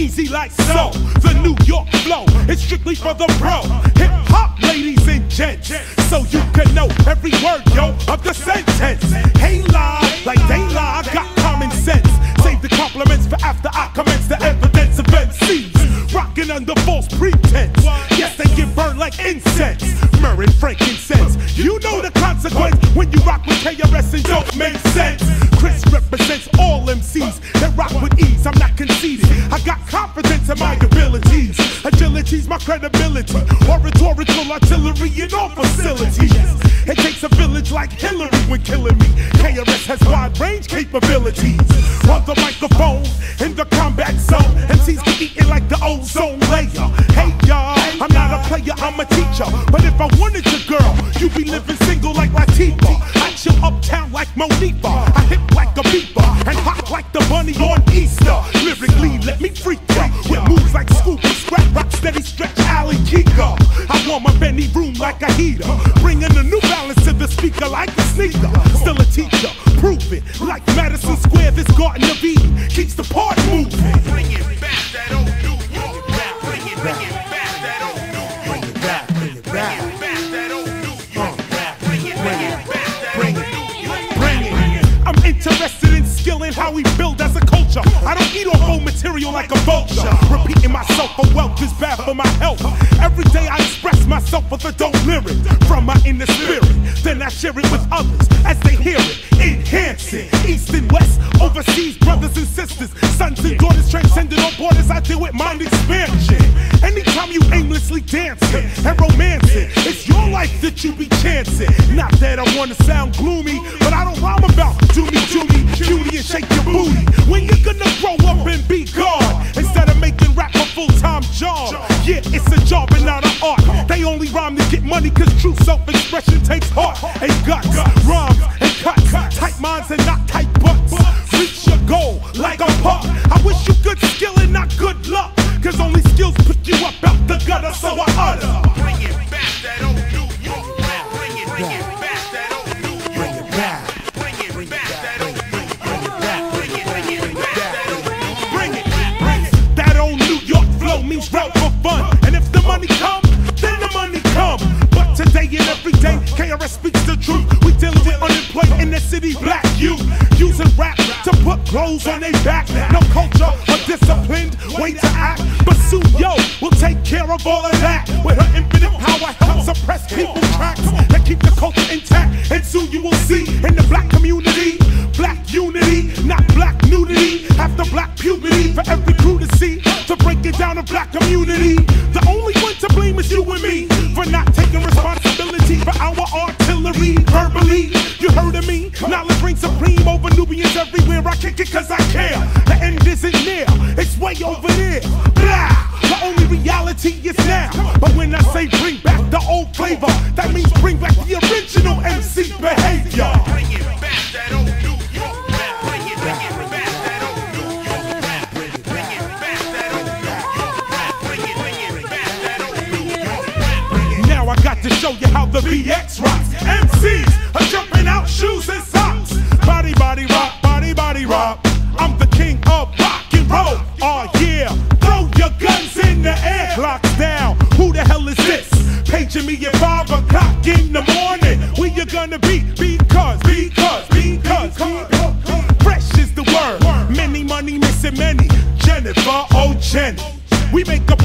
easy like so. The New York flow is strictly for the pro. Hip hop, ladies and gents. So you can know every word, yo, of the sentence. Hey, lie, like they lie, I got common sense. Save the compliments for after I commence the evidence of MCs. Rocking under false pretense. Yes, they get burned like incense. Myrrh frankincense. You know the consequence when you rock with KRS and don't make sense. Oratorical artillery in all facilities. It takes a village like Hillary when killing me. KRS has wide range capabilities. On the microphone, in the combat zone, MCs be eating like the ozone layer. Hey y'all, I'm not a player, I'm a teacher. But if I wanted your girl, you'd be living single like Latifah. I chill uptown like Monifa. I hit like a beeper and hot like the bunny on Easter. Lyrically, let me freak warm up any room like a heater, bringing a new balance to the speaker like a sneaker. Still a teacher, prove it. Like Madison Square, this Garden of Eden keeps the party moving. Bring it back, that old New York rap. Bring it, bring it back, that old New York rap. Bring it back, that old New York rap. Bring it, bring it back, that old New York Bring it. I'm interested in skill and how we build as a culture. I don't eat off old material like a vulture. Repeating with a dope lyric from my inner spirit. Then I share it with others as they hear it. Enhance it. East and west, overseas brothers and sisters, sons and daughters transcending all borders. I deal with mind expansion. Anytime you aimlessly dancing and romancing, it's your life that you be chancing. Not that I wanna sound gloomy, but I don't rhyme about do me, do me, cutie and shake your booty. When you gonna grow up and be gone true self-expression takes heart and guts, rhymes and cuts, tight minds and not tight butts. Reach your goal like a puck. I wish you good skill and not good luck. Cause only skills put you up out the gutter, so I utter. Dealing with unemployed in the city, black youth. Using rap to put clothes on their back. No culture or disciplined way to act. But Sue Yo will take care of all of that. With her infinite power, help suppress people's tracks that keep the culture intact. And soon you will see Verbally, you heard of me? Knowledge reigns supreme over Nubians everywhere. I kick it cause I care. The end isn't near, it's way over there. Blah! The only reality is now. But when I say bring back the old flavor, that means bring back the original MC behavior. To show you how the BX rocks. MCs are jumping out shoes and socks. Body, body rock, body, body rock. I'm the king of rock and roll. Oh yeah, throw your guns in the air. Clocks down. Who the hell is this? Paging me at five o'clock in the morning. Where you gonna be? Because, because, because. Fresh is the word. Many money missing many. Jennifer, oh. We make up